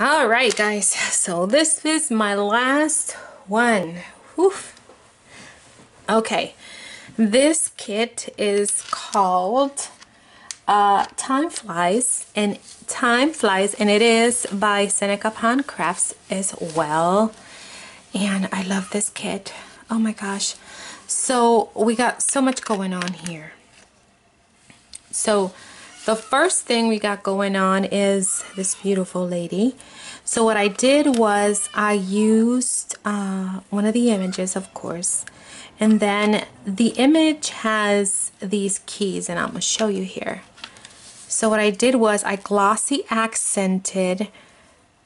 all right guys. So this is my last one. Whew. okay. This kit is called uh, Time Flies and Time Flies and it is by Seneca Pond Crafts as well. And I love this kit. Oh my gosh. So we got so much going on here. So the first thing we got going on is this beautiful lady. So what I did was I used uh, one of the images of course. And then the image has these keys and I'm going to show you here. So what I did was I glossy accented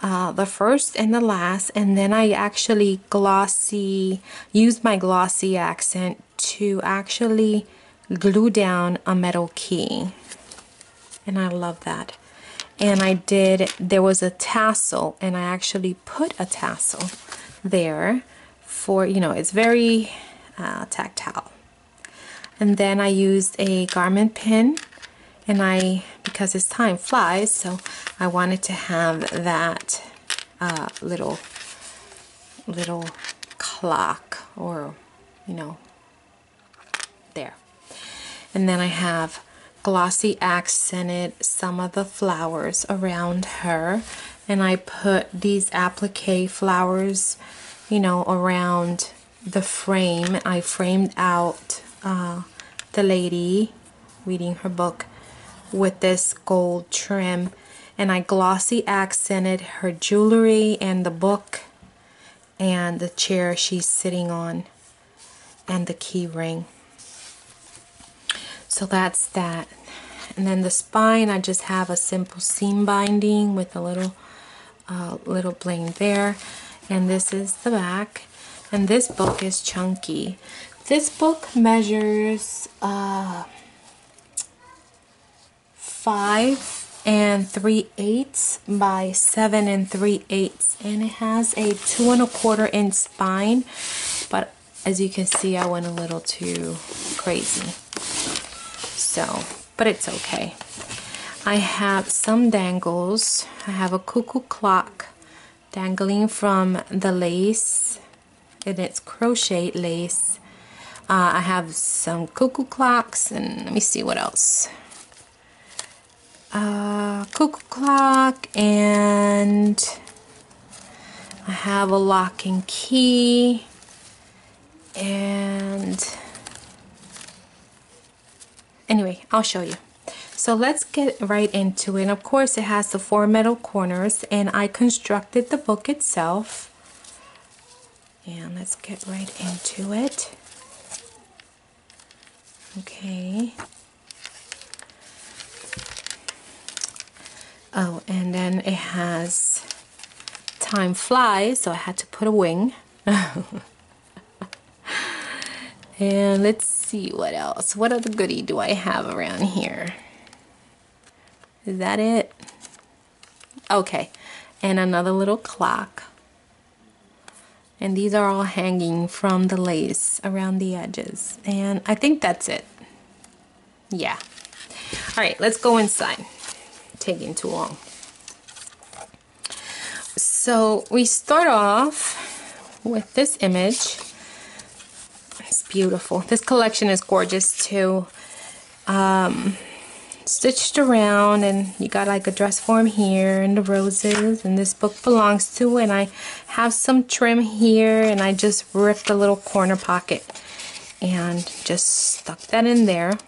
uh, the first and the last and then I actually glossy used my glossy accent to actually glue down a metal key and I love that. And I did there was a tassel and I actually put a tassel there for you know it's very uh, tactile. And then I used a garment pin and I because it's time flies so I wanted to have that uh, little little clock or you know there. And then I have glossy accented some of the flowers around her and I put these applique flowers you know around the frame. I framed out uh, the lady reading her book with this gold trim and I glossy accented her jewelry and the book and the chair she's sitting on and the key ring so that's that. And then the spine I just have a simple seam binding with a little uh, little bling there. And this is the back. And this book is chunky. This book measures uh, five and three eighths by seven and three eighths. And it has a two and a quarter inch spine. But as you can see I went a little too crazy so but it's okay. I have some dangles. I have a cuckoo clock dangling from the lace and it's crochet lace. Uh, I have some cuckoo clocks and let me see what else. Uh, cuckoo clock and I have a lock and key and anyway I'll show you. So let's get right into it. Of course it has the four metal corners and I constructed the book itself. And let's get right into it. Okay. Oh, and then it has time flies, so I had to put a wing. and let's see what else. What other goodie do I have around here? Is that it? Okay, and another little clock. And these are all hanging from the lace around the edges. And I think that's it. Yeah. All right, let's go inside taking too long. So we start off with this image. Beautiful. This collection is gorgeous too. Um, stitched around and you got like a dress form here and the roses and this book belongs to and I have some trim here and I just ripped a little corner pocket and just stuck that in there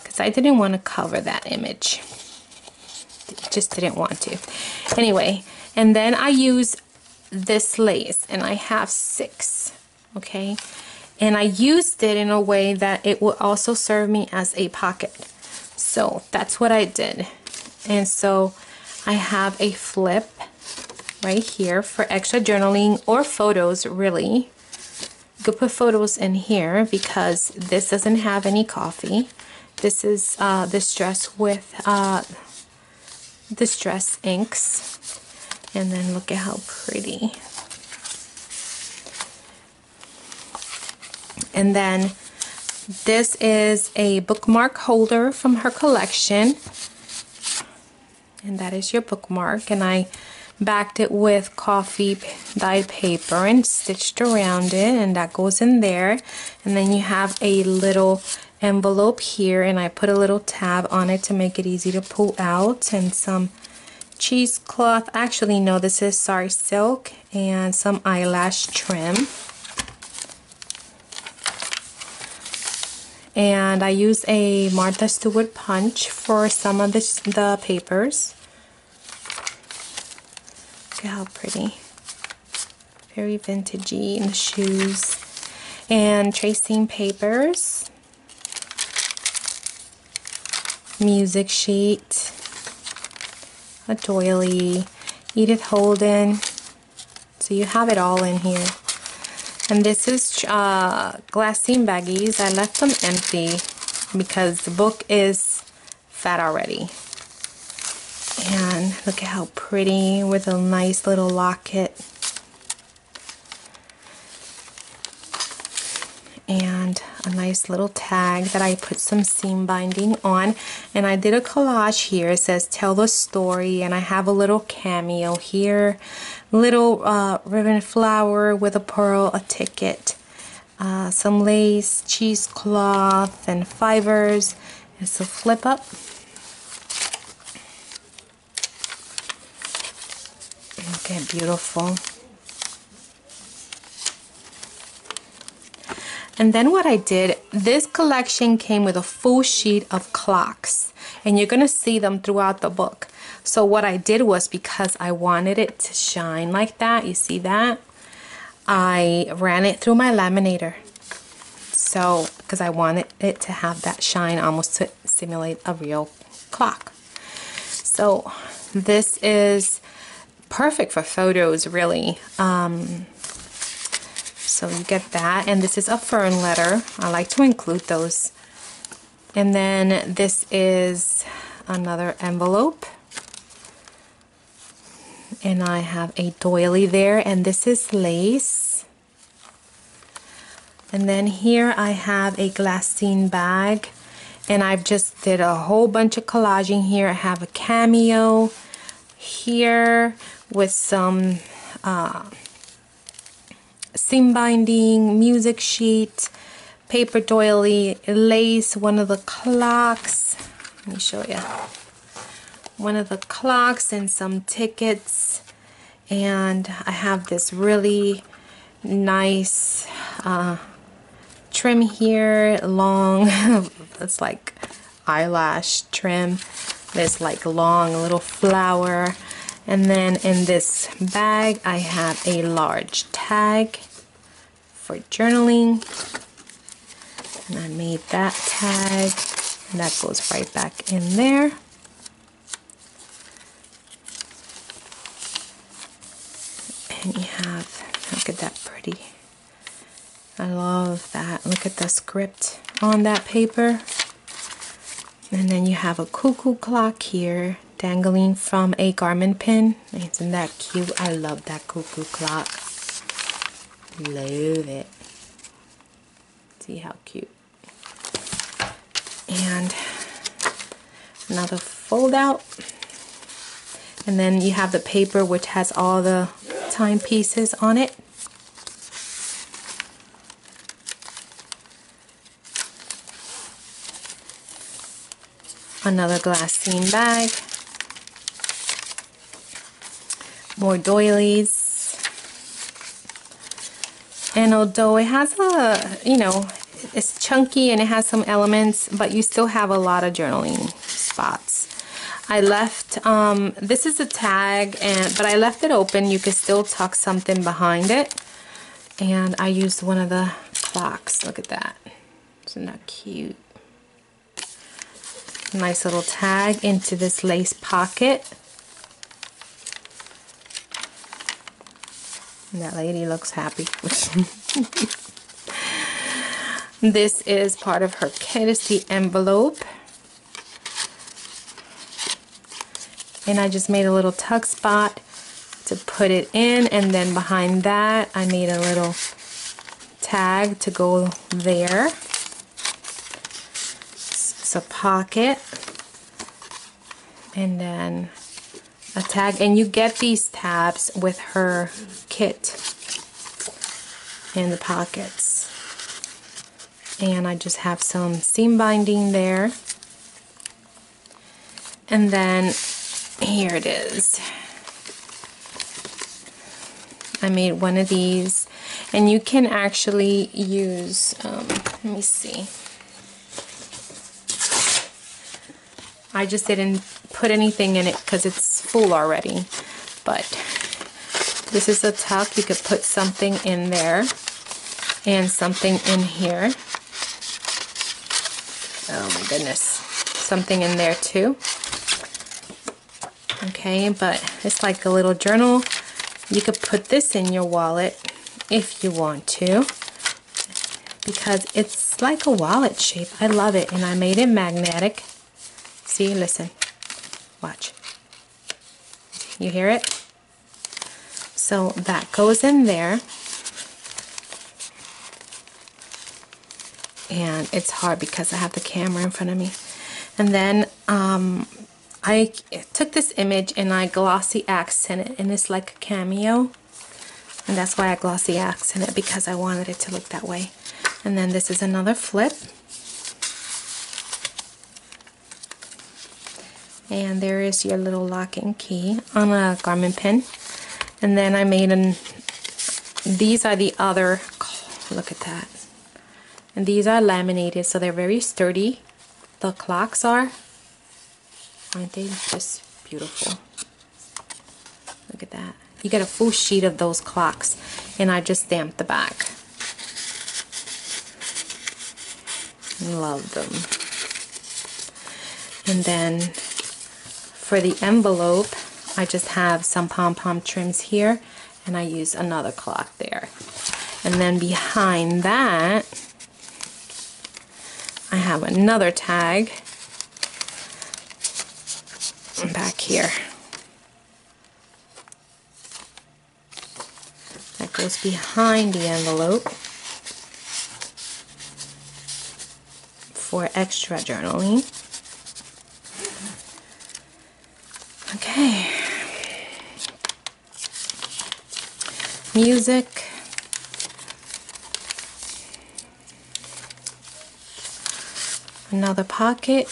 because I didn't want to cover that image just didn't want to. Anyway, and then I use this lace and I have six, okay? And I used it in a way that it would also serve me as a pocket. So that's what I did. And so I have a flip right here for extra journaling or photos really. You could put photos in here because this doesn't have any coffee. This is uh, this dress with uh, Distress inks. And then look at how pretty. And then this is a bookmark holder from her collection. and that is your bookmark. And I backed it with coffee dyed paper and stitched around it and that goes in there. And then you have a little envelope here and I put a little tab on it to make it easy to pull out and some cheesecloth. Actually no this is sari silk and some eyelash trim and I use a Martha Stewart punch for some of this, the papers Look at how pretty. Very vintagey in the shoes. And tracing papers. Music sheet. A doily. Edith Holden. So you have it all in here. And this is uh, glassine baggies. I left them empty because the book is fat already. And look at how pretty with a nice little locket. And a nice little tag that I put some seam binding on. And I did a collage here. It says tell the story. And I have a little cameo here. Little uh, ribbon flower with a pearl, a ticket. Uh, some lace, cheesecloth, and fibers. It's a flip up. Okay, beautiful. And then what I did, this collection came with a full sheet of clocks. And you're going to see them throughout the book. So what I did was because I wanted it to shine like that, you see that? I ran it through my laminator. So, because I wanted it to have that shine almost to simulate a real clock. So, this is perfect for photos really um, so you get that and this is a fern letter I like to include those and then this is another envelope and I have a doily there and this is lace and then here I have a glassine bag and I've just did a whole bunch of collaging here I have a cameo here with some uh, seam binding, music sheet, paper doily, lace, one of the clocks. Let me show you. One of the clocks and some tickets. And I have this really nice uh, trim here, long, it's like eyelash trim. This like long little flower and then in this bag, I have a large tag for journaling. And I made that tag, and that goes right back in there. And you have, look at that pretty. I love that. Look at the script on that paper. And then you have a cuckoo clock here dangling from a garment pin. Isn't that cute? I love that cuckoo clock. Love it. See how cute. And another fold out. And then you have the paper which has all the timepieces on it. Another glassine bag. more doilies. And although it has a, you know, it's chunky and it has some elements, but you still have a lot of journaling spots. I left, um, this is a tag, and but I left it open. You could still tuck something behind it. And I used one of the clocks. Look at that. Isn't that cute? Nice little tag into this lace pocket. That lady looks happy. this is part of her. It's envelope. And I just made a little tuck spot to put it in. And then behind that, I made a little tag to go there. It's a pocket. And then a tag and you get these tabs with her kit in the pockets and I just have some seam binding there and then here it is. I made one of these and you can actually use um, let me see. I just didn't put anything in it because it's full already but this is a tuck you could put something in there and something in here. Oh my goodness. Something in there too okay but it's like a little journal. You could put this in your wallet if you want to because it's like a wallet shape. I love it and I made it magnetic. See listen watch. You hear it? So that goes in there and it's hard because I have the camera in front of me. And then um, I took this image and I glossy accent it and it's like a cameo. And that's why I glossy accent it because I wanted it to look that way. And then this is another flip. And there is your little lock and key on a garment pin. And then I made an these are the other look at that. And these are laminated so they're very sturdy. The clocks are Aren't they just beautiful? Look at that. You get a full sheet of those clocks and I just stamped the back. Love them. And then for the envelope, I just have some pom-pom trims here and I use another clock there. And then behind that, I have another tag back here. That goes behind the envelope for extra journaling. Okay. Music. Another pocket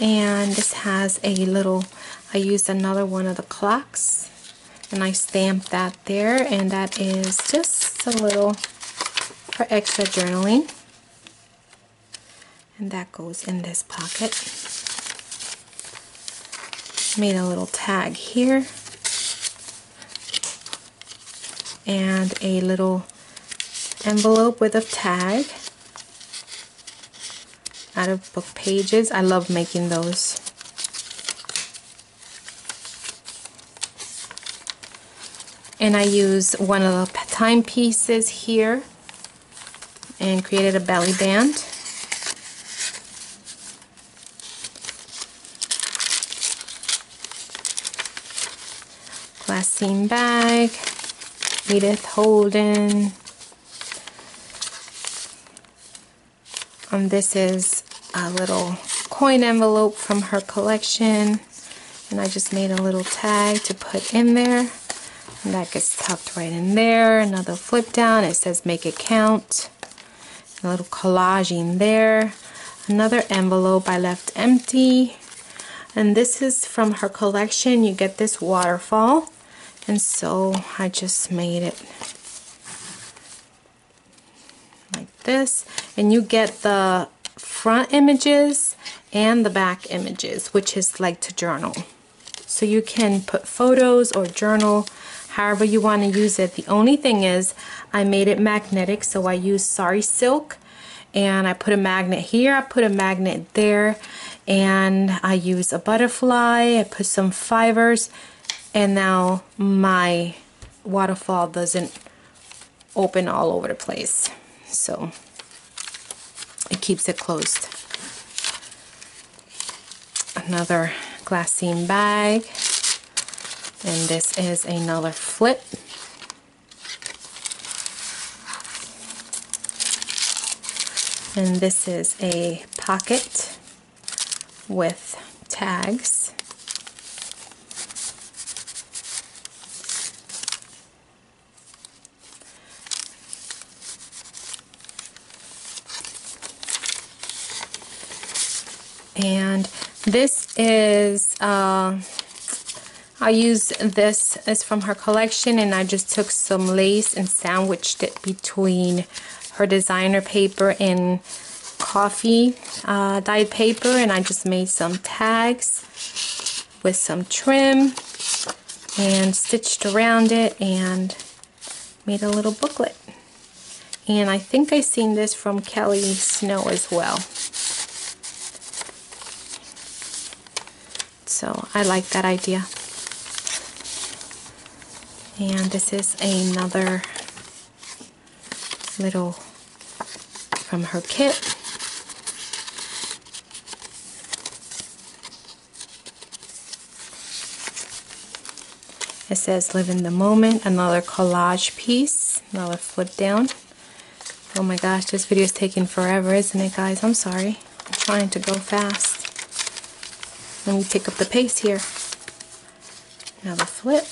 and this has a little I used another one of the clocks and I stamped that there and that is just a little for extra journaling. And that goes in this pocket. Made a little tag here. And a little envelope with a tag out of book pages. I love making those. And I use one of the timepieces here and created a belly band. Glassine bag, Edith Holden, And this is a little coin envelope from her collection. And I just made a little tag to put in there. And that gets tucked right in there. Another flip down. It says make it count. A little collaging there. Another envelope I left empty. And this is from her collection. You get this waterfall. And so I just made it this and you get the front images and the back images which is like to journal. So you can put photos or journal however you want to use it. The only thing is I made it magnetic so I used sari silk and I put a magnet here I put a magnet there and I use a butterfly I put some fibers and now my waterfall doesn't open all over the place so it keeps it closed. Another glassine bag and this is another flip. And this is a pocket with tags. And this is, uh, I use this is from her collection and I just took some lace and sandwiched it between her designer paper and coffee uh, dyed paper and I just made some tags with some trim and stitched around it and made a little booklet. And I think I seen this from Kelly Snow as well so I like that idea and this is another little from her kit It says live in the moment, another collage piece, another flip down. Oh my gosh, this video is taking forever, isn't it guys? I'm sorry. I'm trying to go fast. Let me pick up the pace here. Another flip.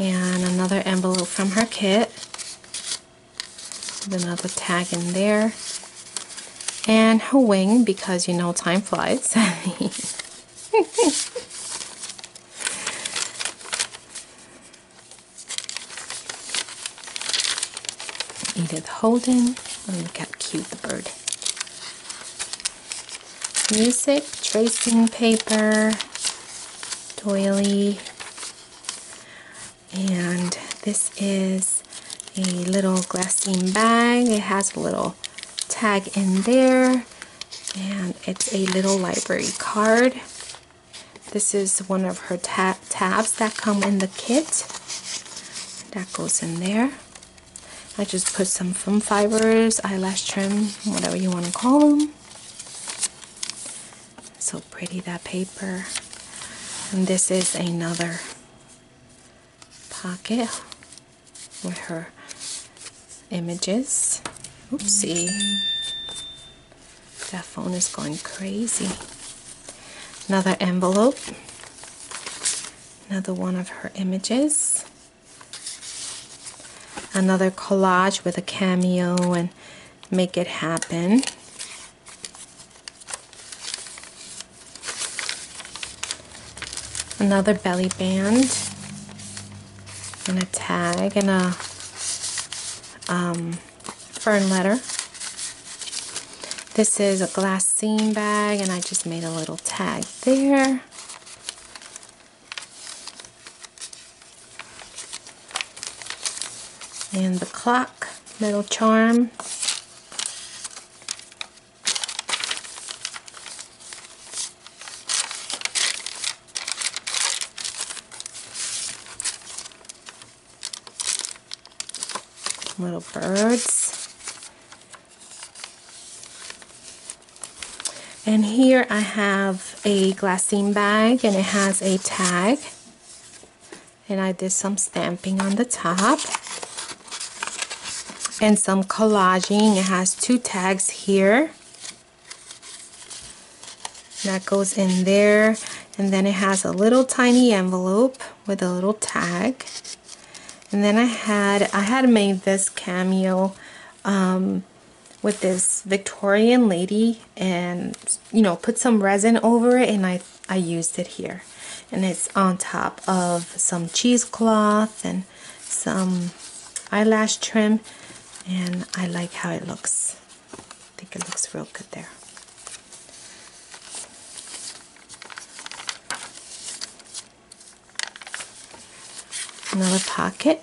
And another envelope from her kit. With another tag in there. And her wing, because you know time flies. Edith Holden. Look how cute the bird. Music, tracing paper, doily, and this is a little glassine bag. It has a little tag in there and it's a little library card. This is one of her tab tabs that come in the kit. That goes in there. I just put some foam fibers, eyelash trim, whatever you want to call them. So pretty that paper. And this is another pocket with her images. Oopsie. That phone is going crazy. Another envelope. Another one of her images. Another collage with a cameo and make it happen. Another belly band and a tag and a um, fern letter. This is a glass glassine bag and I just made a little tag there. And the clock, metal charm. Little birds. And here I have a glassine bag and it has a tag. And I did some stamping on the top. And some collaging. It has two tags here. That goes in there. And then it has a little tiny envelope with a little tag. And then I had, I had made this cameo um, with this Victorian lady and you know put some resin over it and I, I used it here. And it's on top of some cheesecloth and some eyelash trim. And I like how it looks. I think it looks real good there another pocket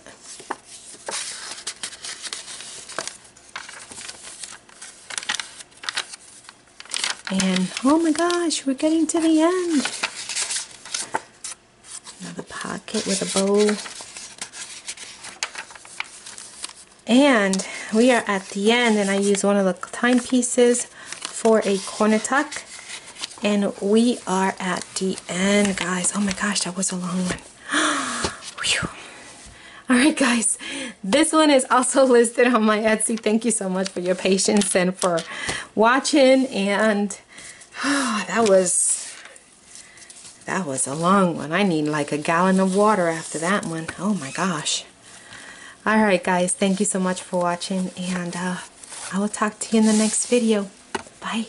And oh my gosh, we're getting to the end. Another pocket with a bow. And we are at the end and I use one of the timepieces for a corner tuck. And we are at the end, guys. Oh my gosh, that was a long one. All right, guys, this one is also listed on my Etsy. Thank you so much for your patience and for watching. And oh, that was, that was a long one. I need like a gallon of water after that one. Oh my gosh. All right, guys, thank you so much for watching. And uh, I will talk to you in the next video. Bye.